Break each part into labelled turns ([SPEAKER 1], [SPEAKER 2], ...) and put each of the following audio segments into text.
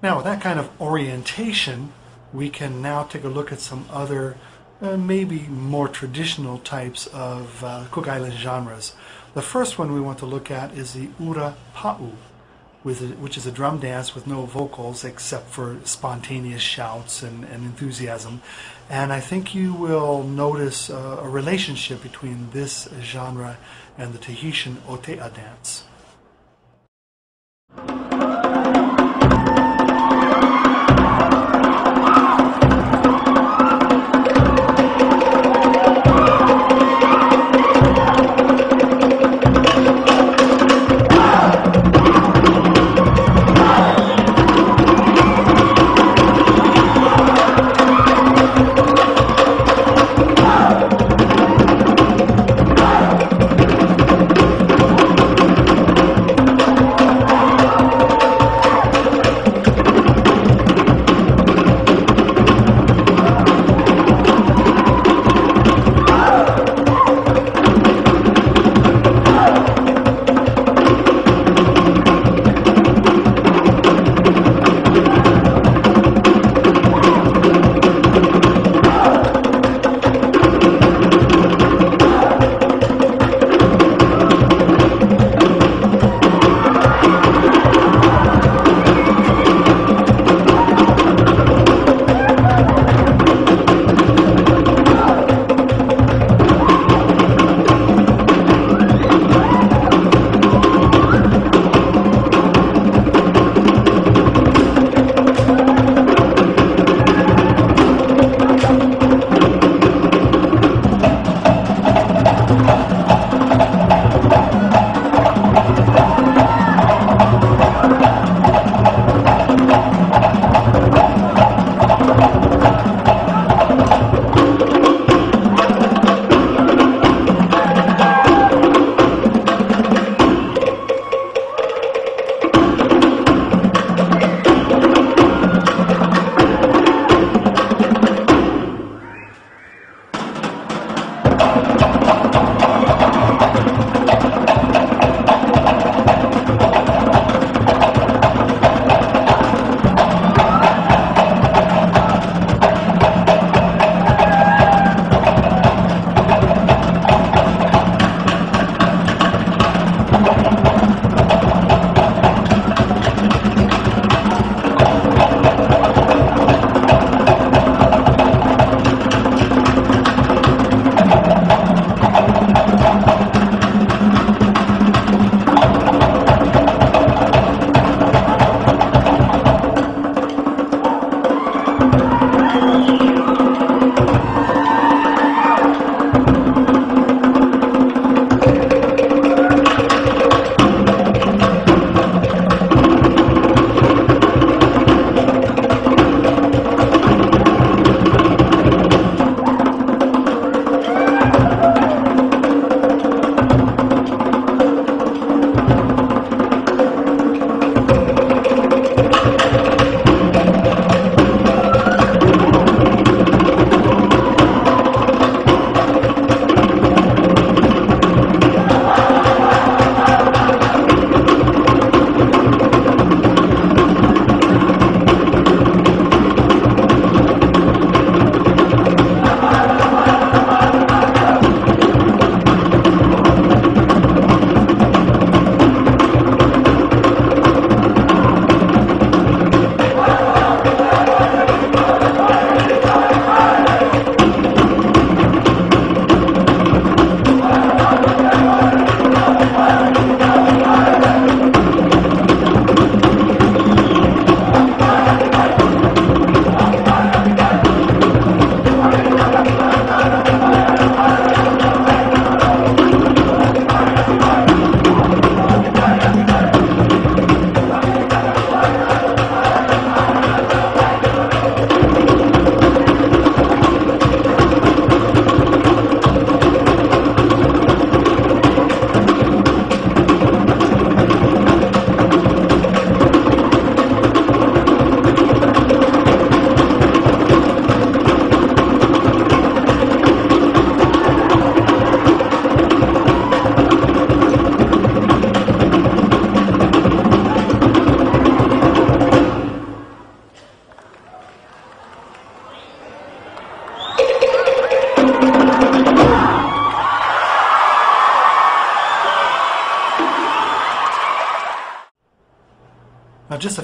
[SPEAKER 1] Now, with that kind of orientation, we can now take a look at some other, uh, maybe more traditional types of uh, Cook Island genres. The first one we want to look at is the Ura Pa'u, which is a drum dance with no vocals except for spontaneous shouts and, and enthusiasm. And I think you will notice uh, a relationship between this genre and the Tahitian Ote'a dance.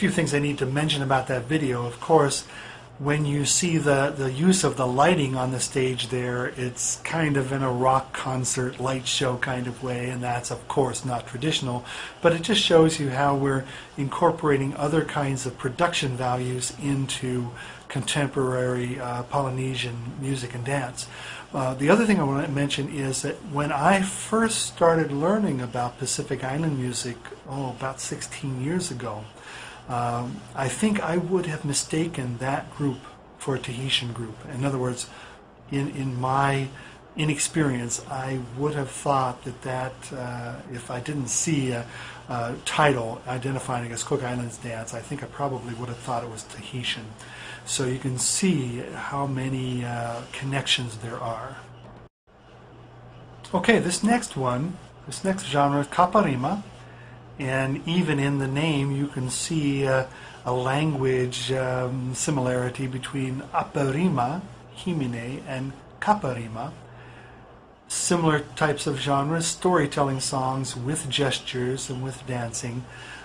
[SPEAKER 1] Few things I need to mention about that video. Of course, when you see the, the use of the lighting on the stage there, it's kind of in a rock concert light show kind of way, and that's of course not traditional, but it just shows you how we're incorporating other kinds of production values into contemporary uh, Polynesian music and dance. Uh, the other thing I want to mention is that when I first started learning about Pacific Island music, oh, about 16 years ago, um, I think I would have mistaken that group for a Tahitian group. In other words, in, in my inexperience, I would have thought that that, uh, if I didn't see a, a, title identifying it as Cook Islands dance, I think I probably would have thought it was Tahitian. So you can see how many uh, connections there are. Okay, this next one, this next genre Kaparima. And even in the name, you can see uh, a language um, similarity between Aparima, Himene, and Kaparima. Similar types of genres, storytelling songs with gestures and with dancing,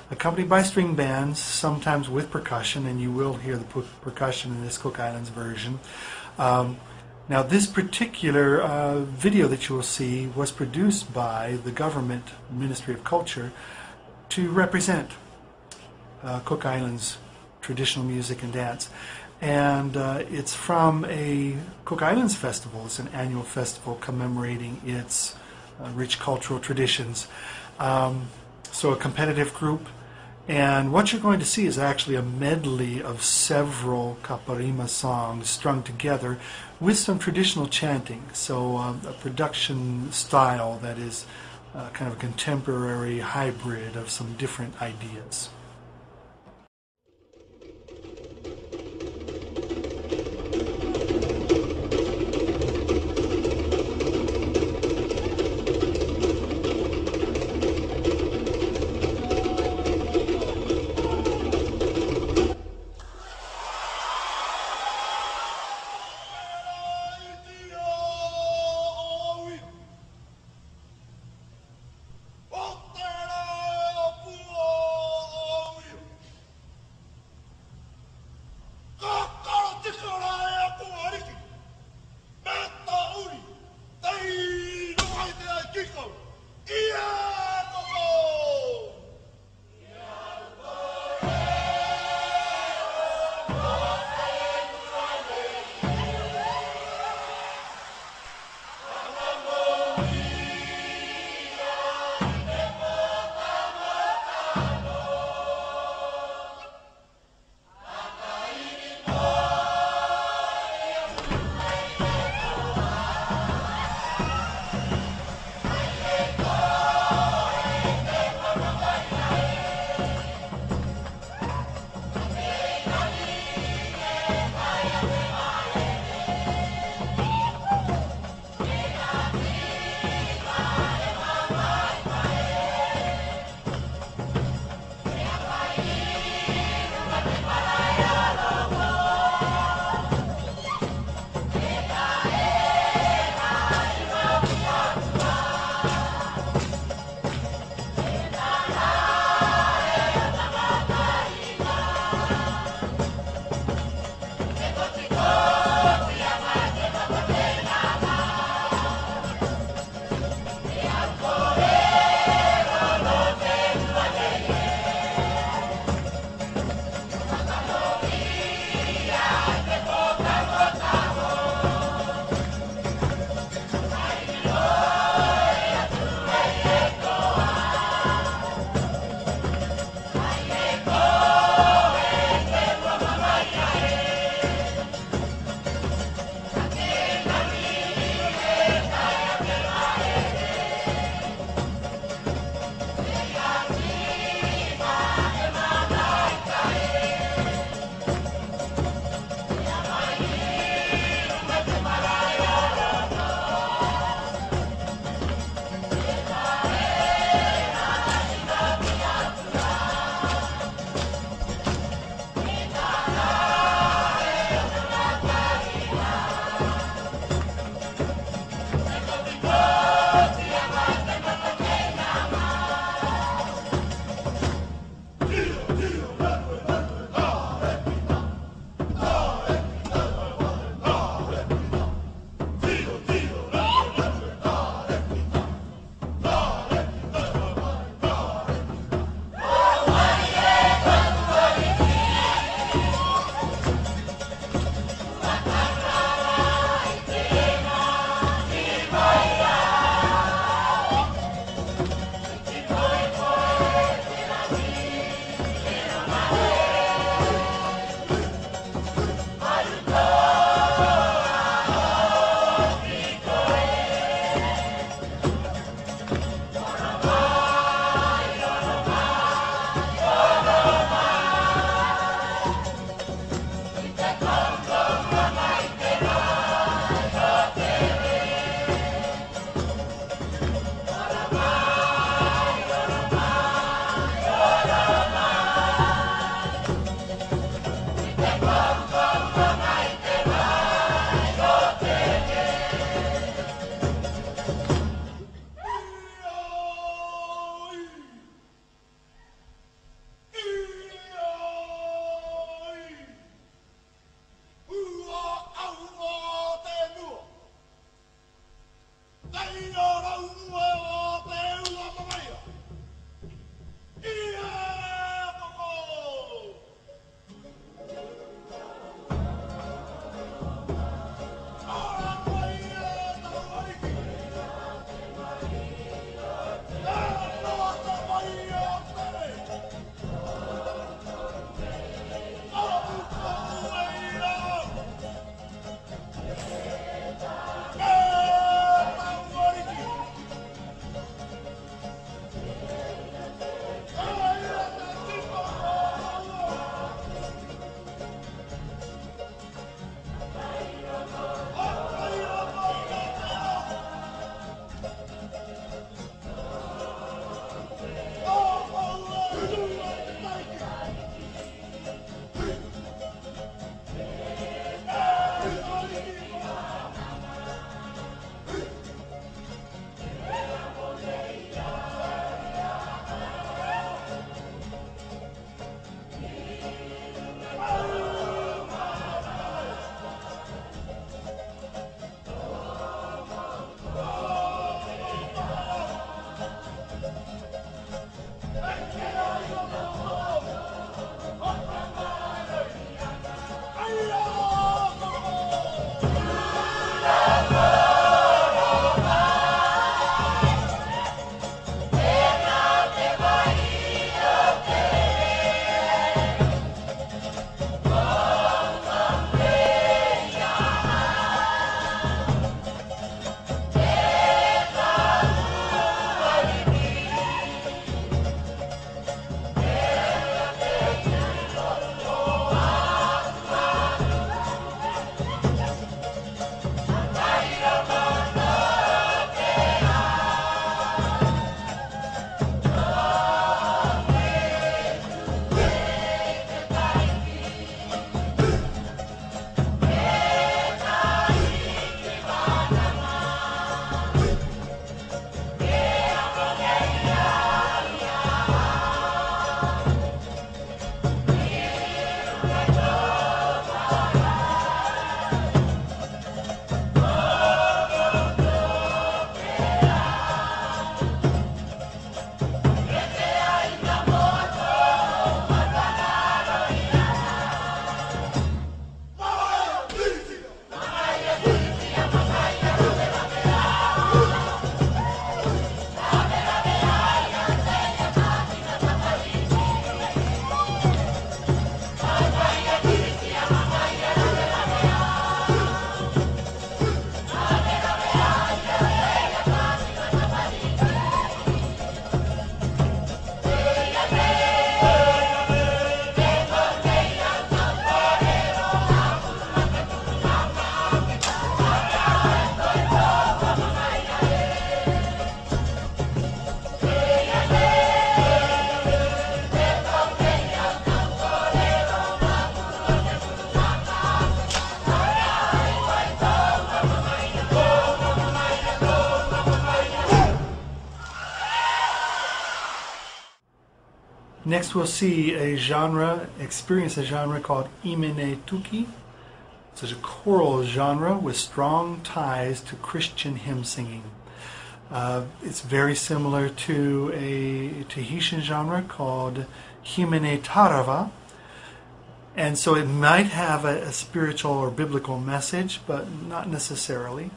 [SPEAKER 1] accompanied by string bands, sometimes with percussion, and you will hear the percussion in this Cook Islands version. Um, now, this particular uh, video that you will see was produced by the government Ministry of Culture to represent uh, Cook Islands traditional music and dance. And uh, it's from a Cook Islands festival. It's an annual festival commemorating its uh, rich cultural traditions. Um, so a competitive group. And what you're going to see is actually a medley of several Kaparima songs strung together with some traditional chanting. So uh, a production style that is uh, kind of a contemporary hybrid of some different ideas. Next, we'll see a genre, experience a genre called Imene Tuki. It's a choral genre with strong ties to Christian hymn singing. Uh, it's very similar to a Tahitian genre called Himene Tarava. And so it might have a, a spiritual or biblical message, but not necessarily.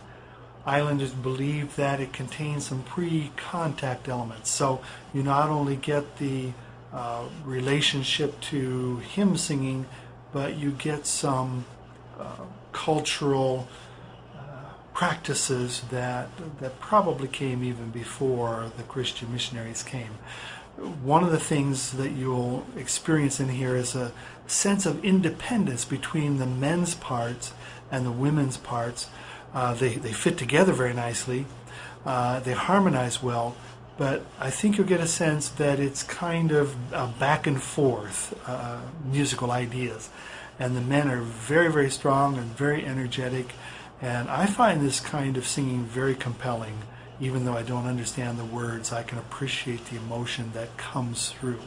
[SPEAKER 1] Islanders believe that it contains some pre contact elements. So you not only get the uh, relationship to hymn singing, but you get some uh, cultural uh, practices that that probably came even before the Christian missionaries came. One of the things that you'll experience in here is a sense of independence between the men's parts and the women's parts. Uh, they, they fit together very nicely. Uh, they harmonize well, but I think you'll get a sense that it's kind of a back and forth uh, musical ideas. and the men are very, very strong and very energetic. And I find this kind of singing very compelling. Even though I don't understand the words, I can appreciate the emotion that comes through.